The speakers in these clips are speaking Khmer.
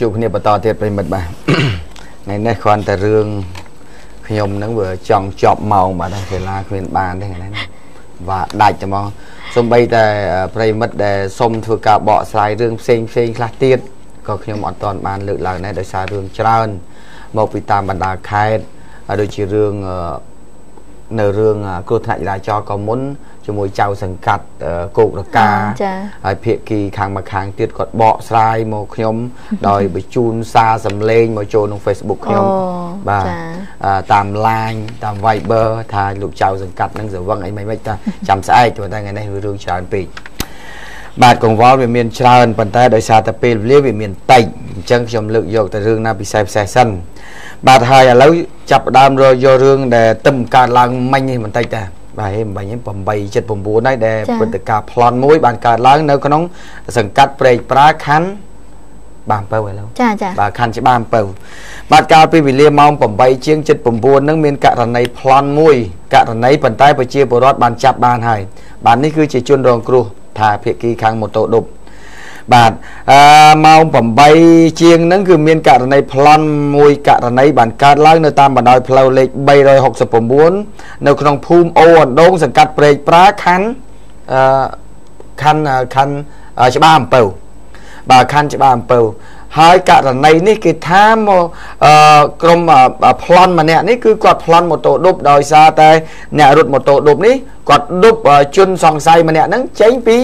ជួបគ្នាបន្តទៀតប្រិមិត្តបាទថ្ងៃនេះគ្រាន់តែរឿងខ្ញុំហ្នឹងវាចង់ចប់ម៉ោងបាទកីឡាគ្មានបានទេថ្ងៃនេះបាទដាច់តែមកសំបីតែប្រិមិត្តដែលសុំធ្វើការបកស្រាយរឿងផ្សេងផ្សេងខ្លះទៀតក៏ខ្ញុំអត់ទាន់បានលើកឡើងដែរដោយសាររឿងច្រើនមកពីតាមបណ្ដាខេត្តហើយដូចជារឿងនៅរឿងគ្រោះថ្នាក់ចរាចរណ៍ក៏មុន ជាមួយចៅសង្កាត់គោករកាហើយភៀកគីខាងមកខាងទៀតគាត់បកស្រាយមកខ្ញុំដោយបញ្ជូនសារសំឡេងមកចូលក្នុង Facebook ខ្ញុំបាទតាម Line តាម Viber ថាលោកចៅសង្កាត់នឹងសវឹងអីមិនមិនថាចាំស្អែកតែថ្ងៃនេះវារឿងច្រើនពេកបាទកង្វល់វាមានច្រើនប៉ុន្តែដោយសារតែពេលវេលាវាមានតិចអញ្ចឹងខ្ញុំលើកយកតែរឿងណាពិសេសពិសេសសិនបាទហើយឥឡូវចាប់ផ្ដើមរយករឿងដែលទឹមកើតឡើងមិញនេះបន្តិចតា បាទហេមិញ8 79ហើយដែលព្រឹត្តិការណ៍ប្លន់មួយបានកើតឡើងនៅក្នុងសង្កាត់ព្រែកប្រាខណ្ឌបាទអំពៅឥឡូវចាចាបាទខណ្ឌច្បារអំពៅបាទកាលពីវេលាម៉ោង8ជាង79នឹងមានករណីប្លន់មួយករណីប៉ុន្តែប្រជាពលរដ្ឋបានចាប់បានហើយបាទនេះគឺជាជនរងគ្រោះថាភៀកគីខាងម៉ូតូឌុប បាទអឺម៉ោង8ជាងហ្នឹងគឺមានករណីប្លន់មួយករណីបានកើតឡើងនៅតាមបណ្ដោយផ្លូវលេខ369នៅក្នុងភូមិអូអណ្ដូងសង្កាត់ព្រែកប្រាខណ្ឌអឺខណ្ឌខណ្ឌច្បារអំពៅបាទខណ្ឌច្បារអំពៅហើយករណីនេះគេថាមកអឺក្រុមប្លន់ម្នាក់នេះគឺគាត់ប្លន់ម៉ូតូឌុបដោយសារតែអ្នករត់ម៉ូតូឌុបនេះគាត់ឌុបជនសង្ស័យម្នាក់ហ្នឹងចេញពី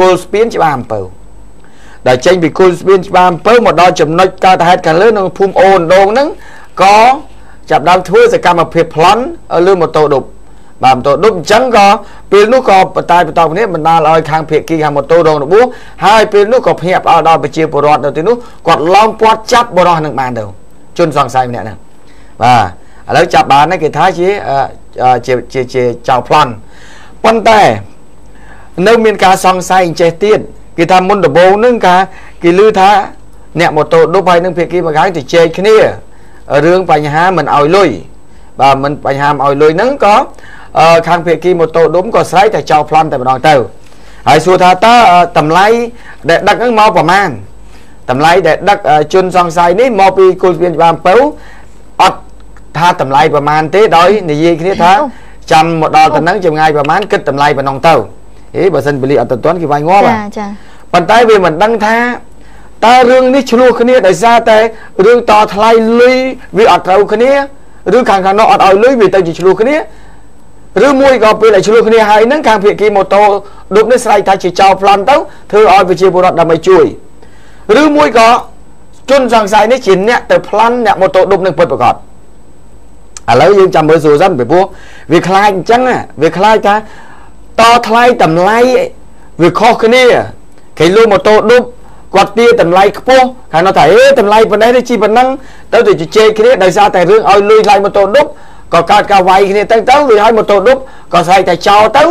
គល់ស្ពានច្បារអំពៅ ដែលចេញពីគុលស្ពានច្បារអំពើមកដល់ចំណុចកើតហេតុខាងលើនៅភូមិអូនដងហ្នឹងក៏ចាប់ដើមធ្វើសកម្មភាពប្លន់លើម៉ូតូឌុបបាទម៉ូតូឌុបអញ្ចឹងក៏ពេលនោះក៏បតាយបន្តគ្នាបណ្ដាលឲ្យខាងភៀកគីខាងម៉ូតូរងរបួសហើយពេលនោះក៏ភ្ញាក់ផ្អើលដល់ប្រជាពលរដ្ឋនៅទីនោះគាត់ឡោមព័ទ្ធចាប់បរោះនឹងបានទៅជនសង្ស័យម្នាក់ហ្នឹងបាទឥឡូវចាប់បានគេថាជាជាជាជាចៅប្លន់ប៉ុន្តែនៅមានការសង្ស័យអញ្ចេះទៀត គេថាមុនដំបូងហ្នឹងកាគេឮថាអ្នកម៉ូតូឌុបហើយនឹងភាគីម្ខាងទៅជែកគ្នារឿងបញ្ហាមិនឲ្យលុយបាទមិនបញ្ហាមិនឲ្យលុយហ្នឹងក៏ខាងភាគីម៉ូតូឌុបក៏ស្រែកតែចោលប្លន់តែម្ដងទៅហើយសួរថាតើតម្លៃដែលដឹកហ្នឹងមកប្រមាណតម្លៃដែលដឹកជនសង្ស័យនេះមកពីគុលស្ពានច្បារអំពៅអត់ថាតម្លៃប្រមាណទេដោយនិយាយគ្នាថាចាំមកដល់ទៅហ្នឹងចម្ងាយប្រមាណគិតតម្លៃប៉ុណ្ណឹងទៅ អេបើសិនពលីអត់ទាន់គេវាយងាប់ចាចាប៉ុន្តែវាមិនដឹងថាតើរឿងនេះឆ្លោះគ្នាដោយសារតែរឿងតថ្លៃលុយវាអត់ត្រូវគ្នាឬខាងខាងនោះអត់ឲ្យលុយវាទៅជាឆ្លោះគ្នាឬមួយក៏ពេលដែលឆ្លោះគ្នាហើយហ្នឹងខាងភាគីម៉ូតូឌុបនេះស្រែកថាជាចោលប្លន់ទៅធ្វើឲ្យប្រជាពលរដ្ឋដើម្បីជួយឬមួយក៏ជនសង្ស័យនេះជាអ្នកទៅប្លន់អ្នកម៉ូតូឌុបនឹងពិតប្រាកដឥឡូវយើងចាំមើលសួរសិនពីព្រោះវាខ្លាចអញ្ចឹងវាខ្លាចថា តថ្លៃតម្លៃវាខុសគ្នាគេលក់ម៉ូតូឌុបគាត់ទាតម្លៃខ្ពស់ខាងនោះថាអេតម្លៃប៉ុណ្ណេះនេះជីប៉ុណ្ណឹងទៅទៅជជែកគ្នាដោយសារតែរឿងឲ្យលុយថ្លៃម៉ូតូឌុបក៏កើតការវាយគ្នាទៅទៅវាឲ្យម៉ូតូឌុបក៏ស្រែកតែចោលទៅ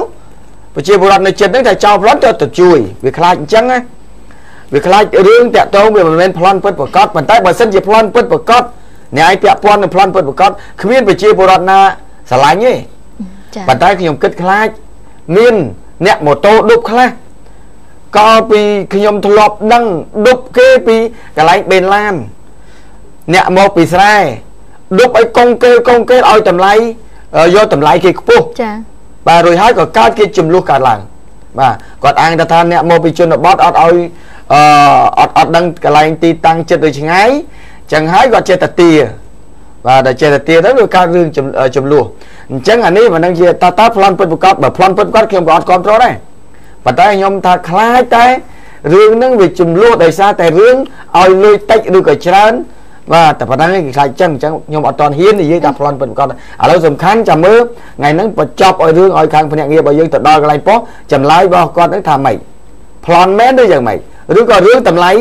ប្រជាពលរដ្ឋនៅចិត្តហ្នឹងតែចោលប្លន់ទៅទៅជួយវាខ្លាចអញ្ចឹងណាវាខ្លាចរឿងតាក់ទងវាមិនមែនប្លន់ពិតប្រកបប៉ុន្តែបើសិនជាប្លន់ពិតប្រកបអ្នកឯងពាក់ព័ន្ធនឹងប្លន់ពិតប្រកបគ្មានប្រជាពលរដ្ឋណាស្រឡាញ់ទេប៉ុន្តែខ្ញុំគិតខ្លាច មានអ្នកម៉ូតូឌុបខ្លះកាលពីខ្ញុំធ្លាប់ដឹងឌុបគេពីកន្លែងបេនឡានអ្នកមកពីស្រែឌុបឲ្យកងគេកងគេឲ្យតម្លៃយកតម្លៃគេខ្ពស់ចាបាទរួចហើយក៏កើតគេចំនួនកើតឡើងបាទគាត់អាងថាអ្នកមកពីជនបទអត់ឲ្យអឺអត់អត់ដឹងកន្លែងទីតាំងចិត្តដូចឆ្ងាយចឹងហើយគាត់ចេះតែទាបាទដល់ចេះតែទាទៅវាកើតរឿងចំនួន អញ្ចឹងអានេះមិនដឹងជាតើតើប្លន់ពិតប្រកបបើប្លន់ពិតប្រកបខ្ញុំក៏អត់គ្រប់គ្រងដែរប៉ុន្តែខ្ញុំថាខ្លាចតែរឿងហ្នឹងវាចំនួនដោយសារតែរឿងឲ្យលុយតិចឬក៏ច្រើនបាទតែប៉ុណ្ណឹងគេខ្លាចចឹងអញ្ចឹងខ្ញុំអត់តន់ហ៊ាននិយាយថាប្លន់ពិតប្រកបឥឡូវសំខាន់ចាំមើលថ្ងៃហ្នឹងបញ្ចប់ឲ្យរឿងឲ្យខាងភ្នាក់ងាររបស់យើងទៅដល់កន្លែងប៉ុស្តិ៍ចម្លើយរបស់គាត់ហ្នឹងថាម៉េចប្លន់មែនឬយ៉ាងម៉េចឬក៏រឿងតម្លៃ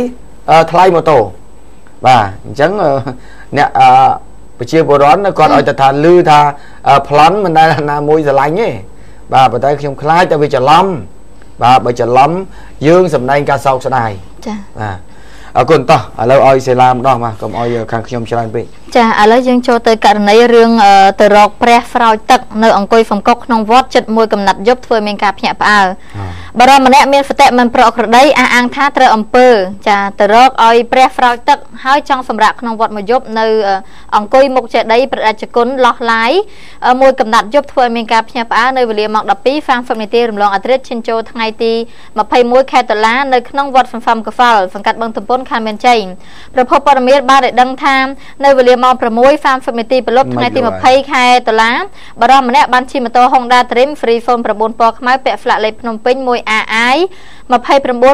ថ្លៃម៉ូតូបាទអញ្ចឹងអ្នក ប្រជាពលរដ្ឋគាត់ឲ្យតែថាលឺថាប្លន់មិនដែលណាមួយស្រឡាញ់ទេបាទប៉ុន្តែខ្ញុំខ្លាចតែវាច្រឡំបាទបើច្រឡំយើងសម្ដែងការសោកស្ដាយចាបាទអរគុណតោះឥឡូវឲ្យសេឡាម្ដងបាទកុំឲ្យខាងខ្ញុំច្រើនពេក ចាឥឡូវយើងចូលទៅករណីរឿងទៅរកព្រះស្រោចទឹកនៅអង្គុយសំកុកក្នុងវត្តចិត្តមួយកំណាត់យប់ធ្វើមានការភ្ញាក់ផ្អើលបរិមម្នាក់មានសតិមិនប្រក្រតីអះអាងថាត្រូវអំពើ ចាទៅរកឲ្យព្រះស្រោចទឹកហើយចង់សម្រាកក្នុងវត្តមួយយប់នៅអង្គុយមុខចេតិយព្រះរាជគុណលោះឡាយមួយកំណាត់យប់ធ្វើមានការភ្ញាក់ផ្អើលនៅវេលាម៉ោង12 30នាទីរំលងអត្រិតឈិនចូលថ្ងៃទី21ខែតុលានៅក្នុងវត្តសំសំកហ្វលសង្កាត់បឹងទំពុនខណ្ឌមានជ័យប្រពន្ធព័ត៌មានបានឲ្យដឹងថានៅវេលាម៉ោង6:30នាទីព្រលប់ថ្ងៃទី20ខែតុលាបរិមម្នាក់បានជិះម៉ូតូ Honda Dream Free Phone 9ពណ៌ខ្មៅពាក់ផ្លាកលេខភ្នំពេញ 1AI 29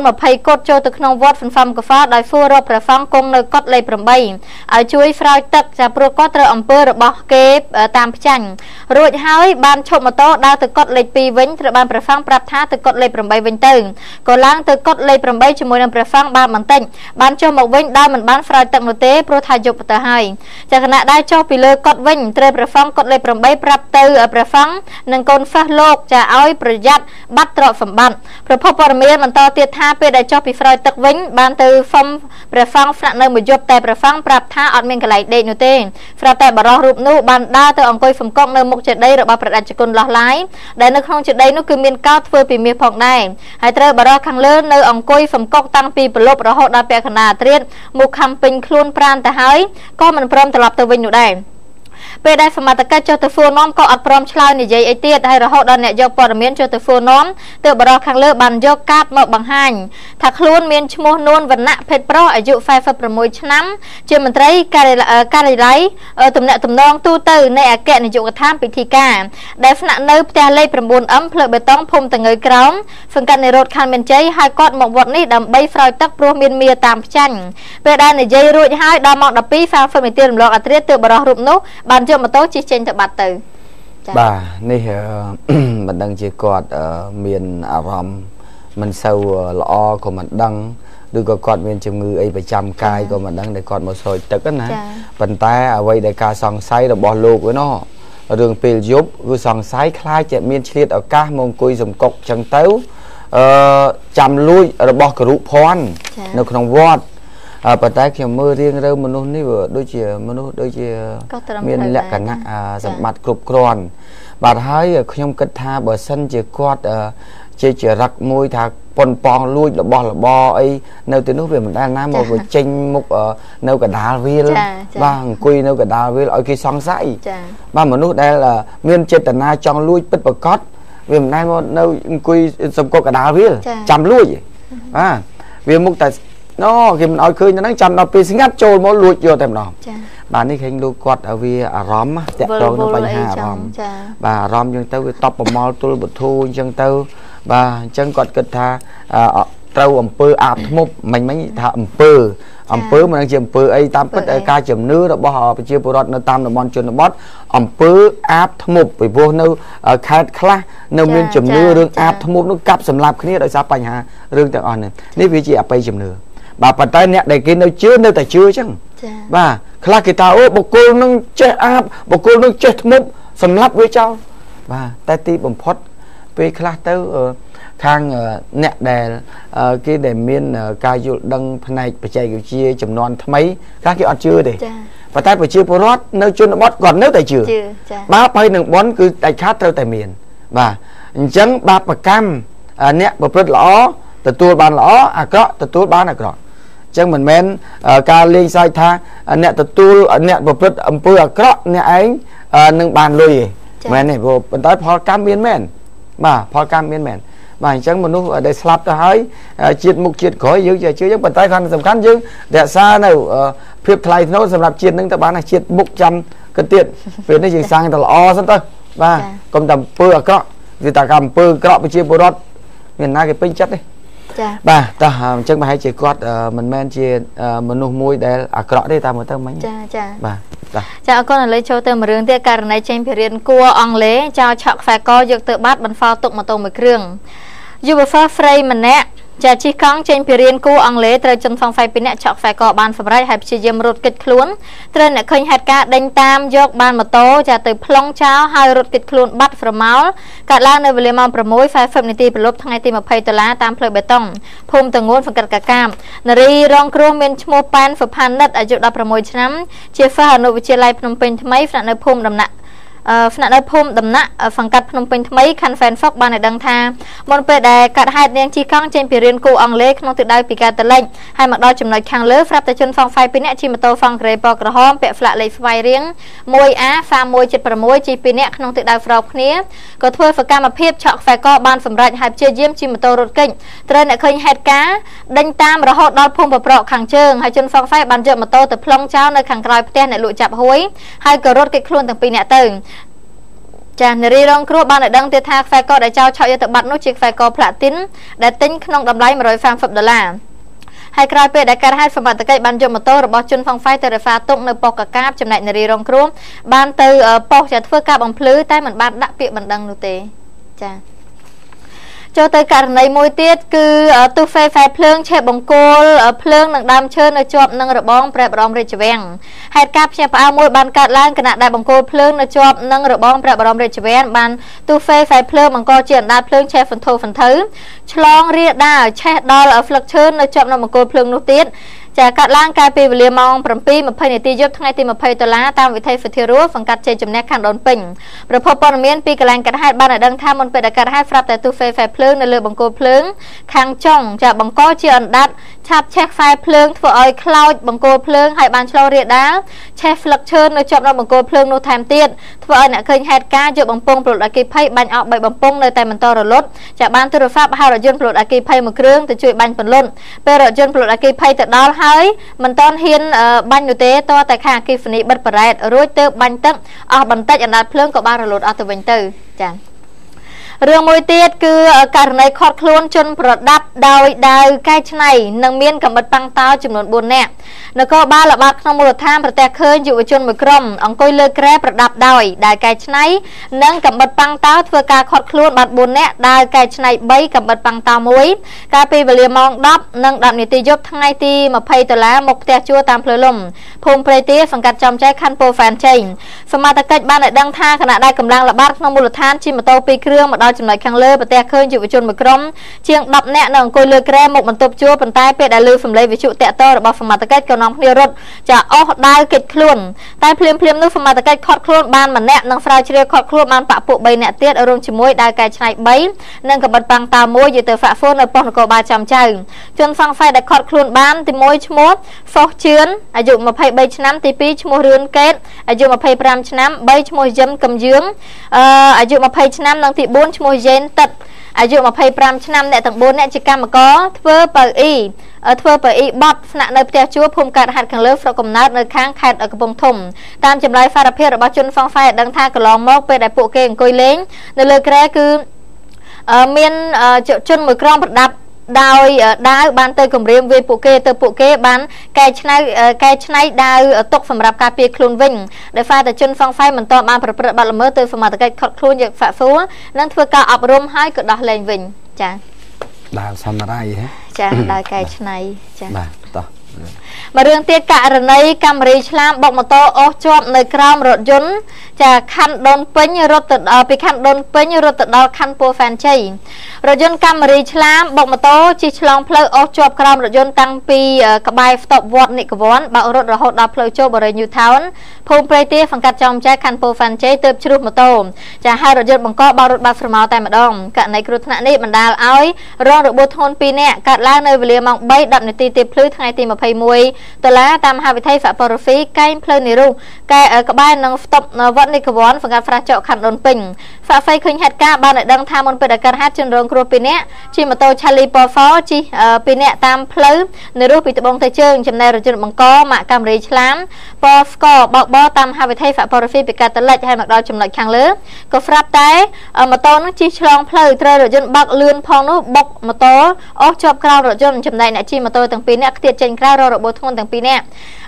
20កត់ចូលទៅក្នុងវត្តសន្សំកហ្វាដោយហ្វូរកព្រះសង្ឃគង់នៅកត់លេខ8ឲ្យជួយស្រោចទឹកចាព្រោះគាត់ត្រូវអំពើរបស់គេតាមផ្ចាញ់រួចហើយបានឈប់ម៉ូតូដើរទៅកត់លេខ2វិញត្រូវបានព្រះសង្ឃប្រាប់ថាទៅកត់លេខ8វិញទៅក៏ឡើងទៅកត់លេខ8ជាមួយនឹងព្រះសង្ឃបានបន្តិចបានចុះមកវិញដោយមិនបានស្រោចទឹកនោះទេព្រោះថាយប់ទៅហើយចាគណៈដែលចុះពីលើកត់វិញត្រូវព្រះសង្ឃកត់លេខ8ប្រាប់ទៅព្រះសង្ឃនិងកូនសិស្សលោកចាឲ្យប្រយ័ត្នបាត់ទ្រព្យសម្បត្តិប្រភពព័ត៌មានបន្តទៀតថាពេលដែលចុះពីស្រោចទឹកវិញបានទៅសុំព្រះសង្ឃស្នាក់នៅមួយយប់តែព្រះសង្ឃប្រាប់ថាអត់មានកន្លែងដេកនោះទេស្រាប់តែបរិសរូបនោះបានដើរទៅអង្គុយសំកក់នៅមុខចេតិយរបស់ព្រះរាជគុណលោះឡាយដែលនៅក្នុងចេតិយនោះគឺមានកោធ្វើពីមាសផងដែរហើយត្រូវបរិសខាងលើនៅអង្គុយសំកក់តាំងពីប្រលប់រហូតដល់ពាក់កណ្ដាលត្រៀតមុខខំពេញខ្លួនប្រានទៅហើយក៏មិនព្រមត្រឡប់ទៅវិញនោះដែរ ពេលដែលសមត្ថកិច្ចចុះទៅសួរនាំក៏អត់ព្រមឆ្លើយនិយាយអីទៀតហើយរហូតដល់អ្នកយកព័ត៌មានចុះទៅសួរនាំទើបបរិសខាងលើបានយកកាតមកបង្ហាញថាខ្លួនមានឈ្មោះនួនវណ្ណៈភេទប្រុសអាយុ46ឆ្នាំជាមន្ត្រីការិយាល័យទំនាក់ទំនងទូទៅនៃអគ្គនាយកដ្ឋានពិធីការដែលស្នាក់នៅផ្ទះលេខ 9M ផ្លូវបេតុងភូមិតងើយក្រោមសង្កាត់នៃរោតខណ្ឌមានជ័យហើយគាត់មកវត្តនេះដើម្បីស្រោចទឹកព្រោះមានមាតាមផ្ចាញ់ពេលដែលនិយាយរួចហើយដល់ម៉ោង12:30នាទីរំលងអត្រាទើបបរិសរូបនោះបានយកម៉ូតូជិះចេញទៅបាត់ទៅបាទនេះមិនដឹងជាគាត់មានអារម្មណ៍មិនសូវល្អក៏មិនដឹងឬក៏គាត់មានជំងឺអីប្រចាំកាយក៏មិនដឹងដែលគាត់មកស្រោចទឹកណាប៉ុន្តែអ្វីដែលការសង្ស័យរបស់លោកហ្នឹងណោះរឿងពេលយប់គឺសង្ស័យខ្លាចจะមានឆ្លៀតឱកាសមកអង្គុយសំកុកចឹងទៅអឺចាំលួចរបស់គរុភ័ណ្ឌនៅក្នុងវត្ត ប៉ុន្តែខ្ញុំមើលរៀងរើមនុស្សនេះដូចជាមនុស្សដូចជាមានលក្ខណៈសម្បត្តិគ្រប់គ្រាន់បាទហើយខ្ញុំគិតថាបើសិនជាគាត់ជាចរិតមួយថាប៉ុនប៉ងលួចរបស់របរអីនៅទីនោះវាមិនដែលណាមកចេញមុខនៅកដាលវាលបាទអង្គុយនៅកដាលវាលឲ្យគេសង្ស័យបាទមនុស្សដែលមានចេតនាចង់លួចពិតប្រកបវាមិនដែលមកនៅអង្គុយសំកកកដាលវាលចាំលួចបាទវាមុខតែ ណូគេមិនឲ្យឃើញទៅហ្នឹងចាំដល់ពេលស្ងាត់ចូលមកលួចយកតែម្ដងចាបាទនេះឃើញលោកគាត់វាអារម្មណ៍តាក់ទងនឹងបញ្ហាអារម្មណ៍បាទអារម្មណ៍អញ្ចឹងទៅវាតបប្រមល់ទល់បធូអញ្ចឹងទៅបាទអញ្ចឹងគាត់គិតថាត្រូវអំពើអាបធ្មប់មិនមិញថាអំពើអំពើមិនដឹងជាអំពើអីតាមពិតការជំនឿរបស់ប្រជាពលរដ្ឋនៅតាមតំបន់ជនបទអំពើអាបធ្មប់ពីព្រោះនៅខេត្តខ្លះនៅមានជំនឿរឿងអាបធ្មប់នោះកាប់សម្លាប់គ្នាដោយសារបញ្ហារឿងទាំងអស់នេះនេះវាជាអបិយជំនឿ បាទប៉ុន្តែអ្នកដែលគេនៅជឿនៅតែជឿអញ្ចឹងចា៎បាទខ្លះគេថាអូបុគ្គលនឹងចេះអាបបុគ្គលនឹងចេះធ្មប់សម្លាប់វាចោលបាទតែទីបំផុតពេលខ្លះទៅខាងអ្នកដែលគេដែលមានការយល់ដឹងផ្នែកបច្ចេកវិទ្យាចំនួនថ្មីខ្លះគេអត់ជឿទេចា៎ប៉ុន្តែប្រជាពលរដ្ឋនៅជនបទគាត់នៅតែជឿបាបហើយនឹងបនគឺដាច់ខាតត្រូវតែមាន បាទអញ្ចឹងបាបកម្មអ្នកប្រព្រឹត្តល្អទទួលបានល្អអាក្រក់ទទួលបានអាក្រក់ ចឹងមិនមែនការលេងសើចថាអ្នកទទួលអ្នកប្រព្រឹត្តអំពើអាក្រក់អ្នកឯងនឹងបានលុយទេមែនទេព្រោះប៉ុន្តែផលកម្មមានមែនបាទផលកម្មមានមែនបាទអញ្ចឹងមនុស្សដែលស្លាប់ទៅហើយជាតិមុខជាតិក្រោយយើងជឿយើងប៉ុន្តែខាន់សំខាន់យើងរក្សានៅភាពថ្លៃថ្នូរសម្រាប់ជាតិនឹងទៅបានជាតិមុខចាំគិតទៀតពេលនេះយើងសាំងទៅល្អសិនទៅបាទកុំតែអំពើអាក្រក់វាតែកម្មអំពើអាក្រក់ប្រជាពលរដ្ឋមានណាគេពេញចិត្តទេ ចាបាទតោះអញ្ចឹងប្រហែលជាគាត់មិនមែនជាមនុស្សមួយដែលអាក្រក់ទេតាមមើលទៅមិញចាចាបាទចាអរគុណឥឡូវចូលទៅមួយរឿងទៀតករណីចេញពីរៀនគួរអង់គ្លេសចោលឆក់ខ្សែកយកទៅបាត់បន្សល់ទុកម៉ូតូមួយគ្រឿងយុវសាស្ត្រីម្នាក់ ចាជិះកង់ចេញពីរៀនគួរអង់គ្លេសត្រូវជនសង្ស័យពីរនាក់ឆក់ខ្សែកបានសម្រេចហើយព្យាយាមរត់គេចខ្លួនត្រូវអ្នកឃើញហេតុការណ៍ដេញតាមយកបានម៉ូតូចាទៅប្លង់ចោលហើយរត់គេចខ្លួនបាត់ស្រមោលកាត់ឡើងនៅវេលាម៉ោង6:40នាទីព្រលប់ថ្ងៃទី20ដុល្លារតាមផ្លូវបេតុងភូមិតងួនសង្កាត់កាកាមនារីរងគ្រោះមានឈ្មោះប៉ែនសុផានិតអាយុ16ឆ្នាំជាសិស្សអនុវិទ្យាល័យភ្នំពេញថ្មីស្នាក់នៅភូមិដំណាក់ ស្នាក់នៅភូមិដំណាក់សង្កាត់ភ្នំពេញថ្មីខណ្ឌហ្វេនហ្វុកបានឲ្យដឹងថាមុនពេលដែលកាត់ហេតុនាងជីកង់ចេញពីរៀនគូអង់គ្លេសក្នុងទិដៅពីការតលេចហើយមកដល់ចំណុចខាងលើស្រាប់តែជនសង្ស័យពីរនាក់ជិះម៉ូតូហ្វង់ក្រេពណ៌ក្រហមពាក់ផ្លាកលេខស្វ័យរៀង 1A 3176 ជិះពីរនាក់ក្នុងទិដៅស្រោបគ្នាក៏ធ្វើសកម្មភាពឆក់ខ្សែកបានសម្រេចហើយព្យាយាមជិះម៉ូតូរត់គេចត្រូវអ្នកឃើញហេតុការណ៍ដេញតាមរហូតដល់ភូមិប្រប្រកខាងជើងហើយជនសង្ស័យបានយកម៉ូតូទៅប្លង់ចោលនៅខាងក្រោយផ្ទះអ្នកលក់ចាប់ហួយហើយក៏រត់គេចខ្លួនទាំងពីរនាក់ទៅ ចានារីរងគ្រោះបានឲ្យដឹងទៀតថាខ្សែកដែលចោលឆក់យកទៅបាត់នោះជាខ្សែកផ្លាទីនដែលទិញក្នុងតម្លៃ130ដុល្លារហើយក្រោយពេលដែលកើតហេតុសមត្ថកិច្ចបានយកម៉ូតូរបស់ជនហ្វុងហ្វៃទៅរក្សាទុកនៅប៉ុស្តិ៍កកាបចំណែកនារីរងគ្រោះបានទៅប៉ុស្តិ៍ចាធ្វើការបំភ្លឺតែមិនបានដាក់ពាក្យបណ្ដឹងនោះទេចា៎ ចូលទៅករណីមួយទៀតគឺទូហ្វេហ្វែភ្លើងឆេះបង្គោលភ្លើងនឹងដើមឈើនៅជាប់នឹងរបងព្រះបរមរាជវាំងហេតុការណ៍ភ្ញាក់ផ្អើលមួយបានកើតឡើងគណៈដែលបង្គោលភ្លើងនៅជាប់នឹងរបងព្រះបរមរាជវាំងបានទូហ្វេហ្វែភ្លើងបង្កជាអណ្ដាតភ្លើងឆេះហ្វន្ធូហ្វន្ធៅឆ្លងរាលដាលឆេះដល់ផ្លឹកឈើនៅជាប់នឹងបង្គោលភ្លើងនោះទៀត ចាកាត់ឡើងកាលពីវេលាម៉ោង7:20នាទីយប់ថ្ងៃទី20ដុល្លារតាមវិថីសុធារស់សង្កាត់ជ័យជំនះខណ្ឌដូនពេញប្រភពព័ត៌មានពីកន្លែងកាត់ហេតុបានឲ្យដឹងថាមុនពេលដែលកាត់ហេតុស្រាប់តែទូហ្វេហ្វែភ្លើងនៅលើបង្គោលភ្លើងខាងចុងចាបង្កជាអណ្ដាតឆាប់ឆេះខ្សែភ្លើងធ្វើឲ្យខ្លោចបង្គោលភ្លើងហើយបានឆ្លងរាលដាលឆេះផ្លឹកឈើនៅជាប់នៅបង្គោលភ្លើងនោះថែមទៀតធ្វើឲ្យអ្នកឃើញហេតុការណ៍យកបំពង់ប្លុតអគិភ័យបាញ់អស់3បំពង់នៅតែបន្តរលត់ចាបានទូរស័ព្ទហៅរថយន្តប្លុតអគិភ័យមួយគ្រឿងទៅជួយបាញ់ពន្លត់ពេលរថយន្តប្លុតអគិភ័យទៅដល់ហើយមិនទាន់ហ៊ានបាញ់នោះទេតតែខាងអគិសនីបិទបរ៉ែតរួចទៅបាញ់ទឹកអស់បន្តិចអណ្ដាតភ្លើងក៏បានរលត់អស់ទៅវិញទៅចា៎ រឿងមួយទៀតគឺករណីខត់ខ្លួនជនប្រដាប់ដោយដាវកែច្នៃនិងមានកម្រិតប៉ាំងតោចំនួន4នាក់នគរបាលល្បាតក្នុងមូលដ្ឋានប្រទះឃើញយុវជនមួយក្រុមអង្គុយលើក្រែប្រដាប់ដោយដាវកែច្នៃនិងកម្រិតប៉ាំងតោធ្វើការខត់ខ្លួនបាត់4នាក់ដាវកែច្នៃ3កម្រិតប៉ាំងតោ1កាលពីវេលាម៉ោង10និង10នាទីយប់ថ្ងៃទី20ដុល្លារមកផ្ទះជួលតាមផ្លូវលំភូមិព្រៃទាសង្កាត់ចំចែកខណ្ឌពោធិ៍ហ្វេនជ័យសមត្ថកិច្ចបានឲ្យដឹងថាគណៈដែលកម្លាំងល្បាតក្នុងមូលដ្ឋានជិះម៉ូតូ2គ្រឿងមកដល់ចំណុចខាងលើប្រទះឃើញយុវជនមួយក្រុមជាង10នាក់នៅអង្គុយលើក្រែមុខបន្ទប់ជួលប៉ុន្តែពេលដែលលើសំឡេងវិទ្យុតាក់ទងរបស់សមត្ថកិច្ចក៏នាំគ្នារត់ចាអស់ដាវគេចខ្លួនតែភ្លាមភ្លាមនោះសមត្ថកិច្ចខត់ខ្លួនបានម្នាក់និងស្រាវជ្រាវខត់ខ្លួនបានបាក់ពួក3នាក់ទៀតរួមជាមួយដាវកែច្នៃ3និងកបិតប៉ាំងតាមួយយកទៅហ្វាក់ហ្វូននៅប៉ុស្តិ៍នគរបាលចំចៅជនសង្ស័យដែលខត់ខ្លួនបានទី1ឈ្មោះហ្វុសជឿនអាយុ23ឆ្នាំទី2ឈ្មោះរឿនកេតអាយុ25ឆ្នាំ3ឈ្មោះយឹមកឹមយឿងអឺអាយុ20ឆ្នាំនិងទី4ឈ្មោះយេនតិតអាយុ25ឆ្នាំអ្នកទាំង4អ្នកជាកម្មករធ្វើប៉ៅអ៊ីធ្វើប៉ៅអ៊ីបត់ស្នាក់នៅផ្ទះជួលភូមិកើតហាត់ខាងលើស្រុកកំណើតនៅខាងខេត្តកំពង់ធំតាមចម្លើយសារភាពរបស់ជនសង្ស័យឲ្យដឹងថាកន្លងមកពេលដែលពួកគេអង្គុយលេងនៅលើក្រែគឺមានជនមួយក្រុមប្រដាប់ ដោយដាវបានទៅគម្រាមវាយពួកគេទៅពួកគេបានកែច្នៃកែច្នៃដាវទុកសម្រាប់ការពារខ្លួនវិញដោយសារតែជនសង្ស័យមិនទាន់បានប្រព្រឹត្តបទល្មើសទៅសមត្ថកិច្ចខត់ខ្លួនយកហ្វាក់ហ្វូនិងធ្វើការអប់រំហើយក៏ដោះលែងវិញចា៎ដាវសាមរ៉ៃហ៎ចាដាវកែច្នៃចា៎បាទតោះ មួយរឿងទៀតករណីកាមេរីឆ្លាមបុកម៉ូតូអូសជាប់នៅក្រោមរថយន្តចាខណ្ឌដូនពេញរត់ទៅដល់ពីខណ្ឌដូនពេញរត់ទៅដល់ខណ្ឌពោធិ៍ហ្វេនជ័យរថយន្តកាមេរីឆ្លាមបុកម៉ូតូជិះឆ្លងផ្លូវអូសជាប់ក្រោមរថយន្តតាំងពីក្បែរស្តុបវត្តនិកវ័នបើករត់រហូតដល់ផ្លូវចូលបរិយា New Town ភូមិព្រៃទាសង្កាត់ចំចែកខណ្ឌពោធិ៍ហ្វេនជ័យទើបជ្រុះម៉ូតូចាហើយរថយន្តបង្កបើរត់បាត់ស្រមោលតែម្ដងករណីគ្រោះថ្នាក់នេះបណ្ដាលឲ្យរងរបួសធ្ងន់2នាក់កើតឡើងនៅវេលាម៉ោង3:10នាទីទីភ្លឺថ្ងៃទី21ដុល្លារតាមមហាវិថីហ្វាប៉ូរ៉ូហ្វីកែងផ្លូវនីរុសកែក្បែរនឹងស្តុបវត្តនិកវ័នសង្កាត់ហ្វ្រាស់ចកខណ្ឌដូនពេញហ្វាហ្វៃឃើញហេតុការណ៍បានឲ្យដឹងថាមុនពេលដែលកើតហេតុជនរងគ្រោះ2នាក់ជិះម៉ូតូឆាលីប៉ូហ្វជិះ2នាក់តាមផ្លូវនីរុសពីត្បូងទៅជើងចំណែករថយន្តបង្កម៉ាកកាមេរីឆ្លាមប៉ស្កបោកបោតាមមហាវិថីហ្វាប៉ូរ៉ូហ្វីពីកាតលិចហើយមកដល់ចំណុចខាងលើក៏ស្រាប់តែម៉ូតូនឹងជិះឆ្លងផ្លូវត្រូវរថយន្តបើកលឿនផងនោះបុកម៉ូតូអស់ជាប់ក្រោមរថយន្តចំណែកអ្នកជិះម៉ូតូទាំងពីរនាក់ខ្ទាតចេញក្រៅរករបួសធ្ងន់ទាំងពីរនាក់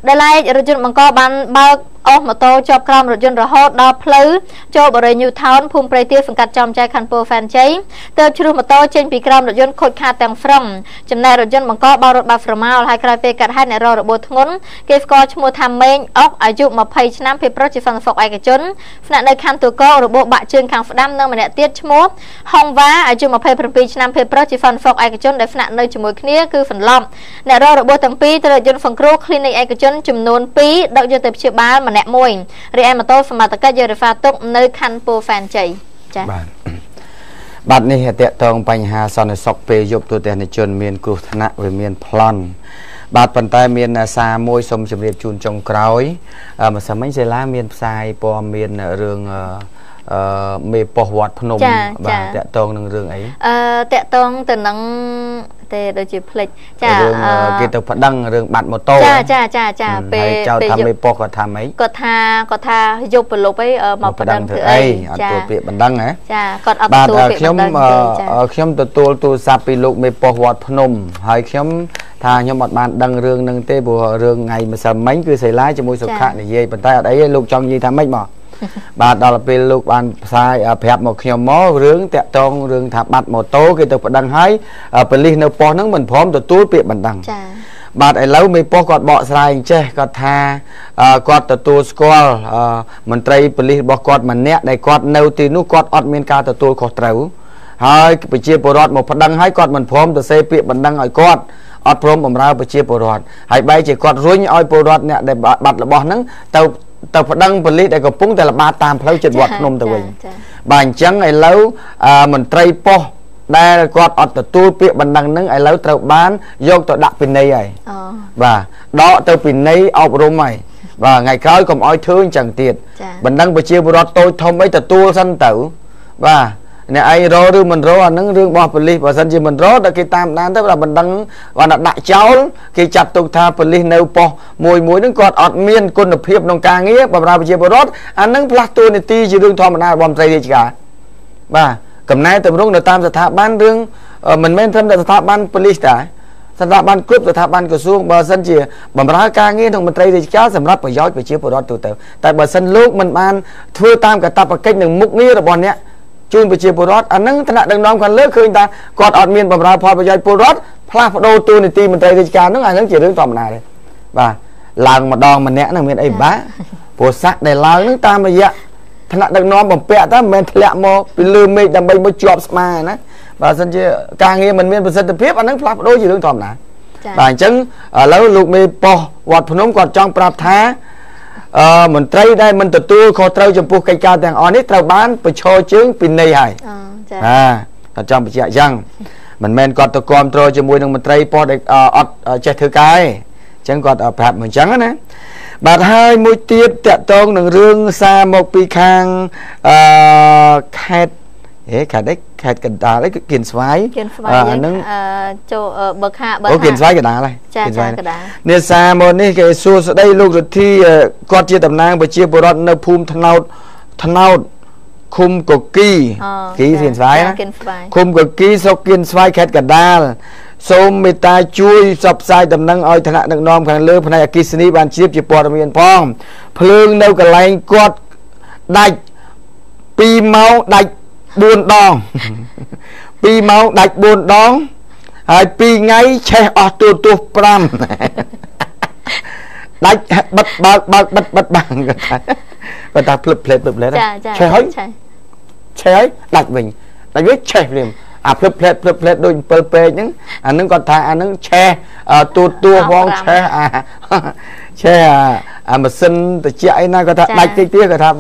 ដែលឡែករថយន្តបង្កបានបើក អស់ម៉ូតូជាប់ក្រោមរថយន្តរហូតដល់ផ្លូវចូលបរិយា New Town ភូមិព្រៃទាលសង្កាត់ចំចៃខណ្ឌពោធិ៍ហ្វេនជ័យទើបជ្រុះម៉ូតូចេញពីក្រោមរថយន្តខូចខាតទាំងស្រុងចំណែករថយន្តបង្កបោរត់បាត់ស្រមោលហើយក្រោយពេលកាត់ហេតុអ្នករងរបួសធ្ងន់គេស្គាល់ឈ្មោះថាម៉េងអុកអាយុ20ឆ្នាំភេទប្រុសជាសន្តិសុខឯកជនស្នាក់នៅខណ្ឌទូកោរបួសបាក់ជើងខាងស្ដាំនិងម្នាក់ទៀតឈ្មោះហុងវ៉ាអាយុ27ឆ្នាំភេទប្រុសជាសន្តិសុខឯកជនដែលស្នាក់នៅជាមួយគ្នាគឺសន្លប់អ្នករងរបួសទាំងពីរត្រូវយន្តសង្គ្រោះគ្លីនិកឯកជនចំនួន2ដឹកយកទៅព្យាបាលម្នាក់មួយរីឯម៉ូតូសមត្ថកិច្ចយករ៉ាហ្វាទុកនៅខណ្ឌពោធិ៍ហ្វេនជ័យចា៎បាទបាទនេះតកតងបញ្ហាសន្តិសុខពេលយប់ទូទាំងជនមានគ្រោះថ្នាក់វាមានប្លន់បាទប៉ុន្តែមានសារមួយសូមជម្រាបជូនចុងក្រោយម្សិលមិញសេឡាមានផ្សាយព័ត៌មានរឿងអឺមេប៉ុស្វត្តភ្នំបាទតកតងនឹងរឿងអីអឺតកតងទៅនឹង ទេដូចជាផ្លិចចាគេទៅប្តឹងរឿងបាត់ម៉ូតូចាចាចាចាពេលចោតថាមេប៉ុសគាត់ថាម៉េចគាត់ថាគាត់ថាយប់ប្រលប់អីមកប្តឹងធ្វើអីអត់ទទួលពាក្យបណ្ដឹងហ៎ចាគាត់អត់ទទួលពាក្យបណ្ដឹងទេខ្ញុំទទួលទូរស័ព្ទពីលោកមេប៉ុសវត្តភ្នំហើយខ្ញុំថាខ្ញុំអត់បានដឹងរឿងនឹងទេព្រោះរឿងថ្ងៃម្សិលមិញគឺសេឡាជាមួយសុខៈនិយាយប៉ុន្តែអត់អីទេលោកចង់និយាយថាម៉េចមក បាទដល់ពេលលោកបានផ្សាយប្រាប់មកខ្ញុំមករឿងតាក់តងរឿងថាបាត់ម៉ូតូគេទៅប្តឹងហើយប៉ូលីសនៅប៉ុស្តិ៍ហ្នឹងមិនព្រមទទួលពាក្យបណ្ដឹងចា៎បាទឥឡូវមេប៉ុស្តិ៍គាត់បកស្រាយអញ្ចេះគាត់ថាគាត់ទទួលស្គាល់មន្ត្រីប៉ូលីសរបស់គាត់ម្នាក់ដែលគាត់នៅទីនោះគាត់អត់មានការទទួលខុសត្រូវហើយប្រជាពលរដ្ឋមកប្តឹងហើយគាត់មិនព្រមទៅសេពាក្យបណ្ដឹងឲ្យគាត់អត់ព្រមបំរើប្រជាពលរដ្ឋហើយបែរជាគាត់រុញឲ្យពលរដ្ឋអ្នកដែលបាត់របស់ហ្នឹងទៅ ទៅប្តឹងប៉ូលីសដែលកំពុងតែល្បាតតាមផ្លូវចិត្តវត្តភ្នំទៅវិញបាទអញ្ចឹងឥឡូវមន្ត្រីប៉ុស្តិ៍ដែលគាត់អត់ទទួលពាក្យបណ្ដឹងនឹងឥឡូវត្រូវបានយកទៅដាក់ពិន័យហើយអូបាទដកទៅពិន័យអប់រំហើយបាទថ្ងៃក្រោយកុំឲ្យធ្វើអញ្ចឹងទៀតបណ្ដឹងប្រជាពលរដ្ឋតូចធំអីទទួលសិនទៅបាទ អ្នកឯងរឬមិនរអានឹងរឿងរបស់ប៉ូលីសបើសិនជាមិនរដល់គេតាមដានទៅបើមិនដឹងគាត់ដាក់ចោលគេចាត់ទុកថាប៉ូលីសនៅប៉ុស្តិ៍មួយមួយនឹងគាត់អត់មានគុណភាពក្នុងការងារបម្រើប្រជាពលរដ្ឋអានឹងផ្លាស់តួនាទីជារឿងធម្មតារបស់មន្ត្រីរាជការបាទកំណែតម្រង់នៅតាមស្ថាប័នរឿងមិនមែនត្រឹមតែស្ថាប័នប៉ូលីសតែស្ថាប័នគ្រប់ស្ថាប័នក្រសួងបើសិនជាបម្រើការងារក្នុងមន្ត្រីរាជការសម្រាប់ប្រយោជន៍ប្រជាពលរដ្ឋទូទៅតែបើសិនលោកមិនបានធ្វើតាមកាតព្វកិច្ចនិងមុខងាររបស់អ្នក ជូនប្រជាពលរដ្ឋអានឹងថ្នាក់ដឹកនាំខាងលើឃើញថាគាត់អត់មានបម្រើផលប្រយោជន៍ពលរដ្ឋផ្លាស់ប្ដូរតួនាទីមន្ត្រីរាជការនឹងអានឹងជារឿងធម្មតាទេបាទឡើងម្ដងម្នាក់នឹងមានអីបាព្រោះស័កដែលឡើងនឹងតាមរយៈថ្នាក់ដឹកនាំបំពាក់តែមិនមែនធ្លាក់មកពីលើមេឃដើម្បីមកជាប់ស្មាណាបើមិនជាការងារមិនមានប្រសិទ្ធភាពអានឹងផ្លាស់ប្ដូរជារឿងធម្មតាបាទអញ្ចឹងឥឡូវលោកមេប៉ុស្វត្តភ្នំគាត់ចង់ប្រាប់ថា អឺមន្ត្រីដែលមិនទទួលខុសត្រូវចំពោះកិច្ចការទាំងអស់នេះត្រូវបានបញ្ឈរជើងពីនៃហើយអូចា៎បាទគាត់ចង់បញ្ជាក់អញ្ចឹងមិនមែនគាត់ទៅគ្រប់គ្រងជាមួយនឹងមន្ត្រីប៉ុស្តិ៍ដែលអត់ចេះធ្វើការទេអញ្ចឹងគាត់ប្រាប់មកអញ្ចឹងណាបាទហើយមួយទៀតតកតងនឹងរឿងសារមកពីខាងអឺខេត្ត ហេខេត្តអីខេត្តកណ្ដាលអីគៀនស្វាយគៀនស្វាយអានឹងចូលបើខាបើអូគៀនស្វាយកណ្ដាលហើយចាចាកណ្ដាលនេសាមកនេះគេសួរស្ដីលោករុទ្ធីគាត់ជាតំណាងប្រជាពលរដ្ឋនៅភូមិថ្នោតថ្នោតឃុំកគីគីគៀនស្វាយណាឃុំកគីស្រុកគៀនស្វាយខេត្តកណ្ដាលសូមមេត្តាជួយផ្សព្វផ្សាយដំណឹងឲ្យឋានៈដឹកនាំខាងលើផ្នែកអគិសនីបានជ្រាបជាព័ត៌មានផងភ្លើងនៅកន្លែងគាត់ដាច់2ម៉ោងដាច់ 4ដង2ម៉ោងដាច់4ដងហើយ2ថ្ងៃឆេះអស់ទូទោះ5ដាច់បិទបើកបើកបិទបិទបាំងគាត់ថាគាត់ថាភ្លឹបផ្លេតភ្លឹបផ្លេតឆេះហើយឆេះហើយដាច់វិញដាច់វិញឆេះព្រាមអាភ្លឹបផ្លេតភ្លឹបផ្លេតដូច7ពេកហ្នឹងអាហ្នឹងគាត់ថាអាហ្នឹងឆេះទូទួផងឆេះអាឆេះអាម៉ាស៊ីនត្រជាក់អីណាគាត់ថាដាច់តិចទៀតគាត់ថា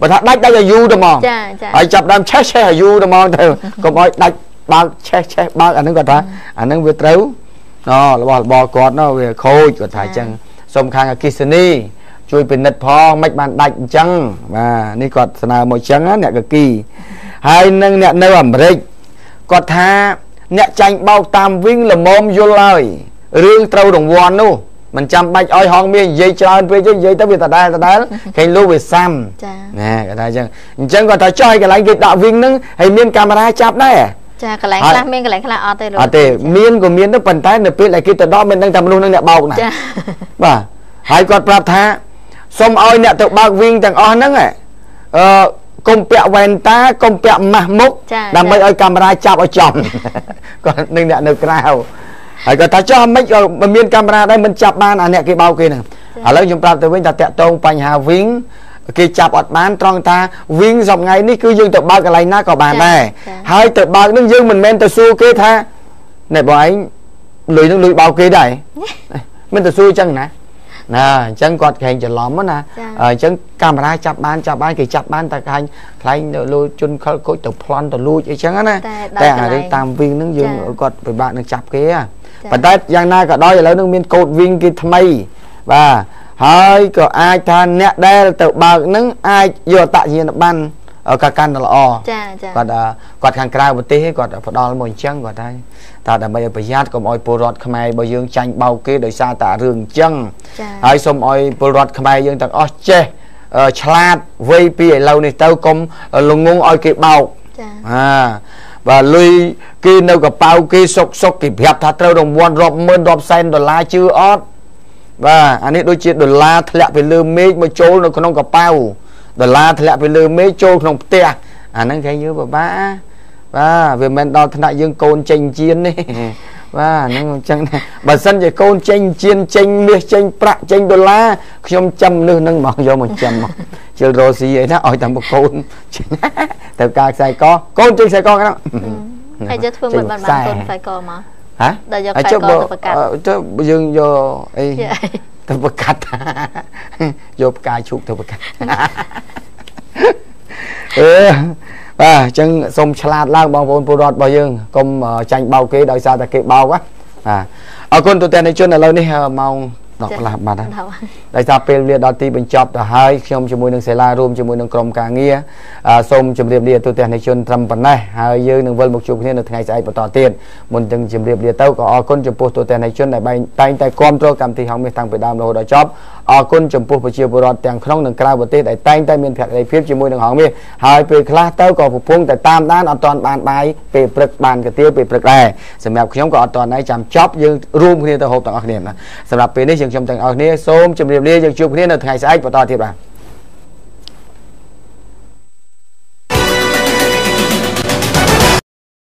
បើថាដាច់ដាច់ឲ្យយូរទៅហ្មងចាចាហើយចាប់ដើមឆេះឆេះឲ្យយូរទៅហ្មងទៅកុំឲ្យដាច់បើកឆេះឆេះបើកអាហ្នឹងគាត់ថាអាហ្នឹងវាត្រូវអូរបស់របរគាត់នោះវាខូចគាត់ថាអញ្ចឹងសុំខាងអគិសនីជួយពិនិត្យផងមិនបានដាច់អញ្ចឹងបាទនេះគាត់ស្នើមកអញ្ចឹងអ្នកកគីហើយនឹងអ្នកនៅអាមេរិកគាត់ថាអ្នកចាញ់បោកតាមវិញល្មមយល់ហើយរឿងត្រូវរង្វាន់នោះ មិនចាំបាច់ឲ្យហងមាននិយាយច្រើនពេកទេនិយាយទៅវាដដែលដដែលឃើញលោកវាសាំចាណាគាត់ថាអញ្ចឹងអញ្ចឹងគាត់ថាចុះឲ្យកន្លែងគេដាក់វិញហ្នឹងហើយមានកាមេរ៉ាចាប់ដែរចាកន្លែងខ្លះមានកន្លែងខ្លះអត់ទេលោកអត់ទេមានក៏មានទៅប៉ុន្តែនៅពេលដែលគេទៅដល់មិនដឹងថាមនុស្សនឹងអ្នកបោកណាចាបាទហើយគាត់ប្រាប់ថាសូមឲ្យអ្នកទៅបើកវិញទាំងអស់ហ្នឹងអឺកុំពាក់វ៉ែនតាកុំពាក់ម៉ាស់មុខដើម្បីឲ្យកាមេរ៉ាចាប់ឲ្យចំគាត់នឹងអ្នកនៅក្រៅ ហើយគាត់ថាចុះមិនក៏មានកាមេរ៉ាដែរមិនចាប់បានអាអ្នកគេបោកគេហ្នឹងឥឡូវខ្ញុំប្រាប់ទៅវិញថាតាក់តងបញ្ហាវិញគេចាប់អត់បានត្រង់ថាវិញសប្ងៃនេះគឺយើងទៅបើកកន្លែងណាក៏បានដែរហើយទៅបើកនឹងយើងមិនមែនទៅសួរគេថាណែបងឯងលុយនឹងលុយបោកគេដែរមិនទៅសួរអញ្ចឹងណាណាអញ្ចឹងគាត់ក្រែងច្រឡំណាអញ្ចឹងកាមេរ៉ាចាប់បានចាប់បានគេចាប់បានតែខាញ់ខ្លែងលួចជន់ខលគុជទៅប្លន់ទៅលួចអីចឹងណាតែអារឿងតាមវិញហ្នឹងយើងគាត់ពិបាកនឹងចាប់គេ ប៉ុន្តែយ៉ាងណាក៏ដោយឥឡូវនឹងមានកូដវិញគេថ្មីបាទហើយក៏អាចថាអ្នកដែលទៅបើកនឹងអាចយកអតញ្ញាណប័ណ្ណក៏កាន់តែល្អចាចាគាត់គាត់ខាងក្រៅប្រទេសគាត់ផ្ដល់មកអញ្ចឹងគាត់ហើយថាដើម្បីឲ្យប្រយ័ត្នកុំឲ្យពលរដ្ឋខ្មែររបស់យើងចាញ់បោកគេដោយសារតែរឿងអញ្ចឹងហើយសូមឲ្យពលរដ្ឋខ្មែរយើងទាំងអស់ចេះឆ្លាតវ័យពីឥឡូវនេះទៅកុំល្ងងឲ្យគេបោកចាអា បាទលុយគេនៅកប៉ៅគេសុកសុកគេប្រាប់ថាត្រូវរង្វាន់រាប់ម៉ឺនរាប់សែនដុល្លារជឿអត់បាទអានេះដូចជាដុល្លារធ្លាក់ពីលើមេឃមកចូលនៅក្នុងកប៉ៅដុល្លារធ្លាក់ពីលើមេឃចូលក្នុងផ្ទះអាហ្នឹងគេយើងពិបាកបាទវាមិនដល់ថ្នាក់យើងកូនចេញជៀននេះ បាទហ្នឹងអញ្ចឹងបើសិនជាកូនចេញជៀនចេញមាសចេញប្រាក់ចេញដុល្លារខ្ញុំចាំលឹះហ្នឹងមកយកមកចាំមកជិលរស់ស៊ីអីណាឲ្យតែមកកូនទៅការខ្សែកកូនចេញខ្សែកហ្នឹងហើយយកធ្វើមិនបានបានកូនខ្សែកមកហ៎ដល់យកខ្សែកទៅប្រកាសទៅយើងយកអីទៅប្រកាសយកផ្កាយឈូកទៅប្រកាសអឺ បាទអញ្ចឹងសូមឆ្លាតឡើងបងប្អូនពលរដ្ឋរបស់យើងកុំចាញ់បោកគេដោយសារតែគេបោកណាបាទអរគុណទូទាំងជនឥឡូវនេះម៉ោង10កន្លះបាត់ហើយដោយសារពេលវេលាដល់ទីបញ្ចប់ទៅហើយខ្ញុំជាមួយនឹងសេឡារួមជាមួយនឹងក្រុមការងារសូមជម្រាបលាទូទាំងជនត្រឹមប៉ុណ្ណេះហើយយើងនឹងវិលមកជួបគ្នានៅថ្ងៃស្អែកបន្តទៀតមុននឹងជម្រាបលាទៅក៏អរគុណចំពោះទូទាំងជនដែលតែងតែគ្រប់គ្រងកម្មវិធីហងមាសតាំងពីដើមរហូតដល់ចប់ អរគុណចំពោះប្រជាពលរដ្ឋទាំងក្នុងនិងក្រៅប្រទេសដែលតែងតែមានភក្ដីភាពជាមួយនឹងហងមាសហើយពេលខ្លះទៅក៏កំពុងតែតាមដានអត់ទាន់បានបាយពេលព្រឹកបានកាទៀវពេលព្រឹកដែរសម្រាប់ខ្ញុំក៏អត់ទាន់ដែរចាំចប់យើងរួមគ្នាទៅហូបទាំងអស់គ្នាណាសម្រាប់ពេលនេះយើងខ្ញុំទាំងអស់គ្នាសូមជម្រាបលាយើងជួបគ្នានៅថ្ងៃស្អែកបន្តទៀតបាទ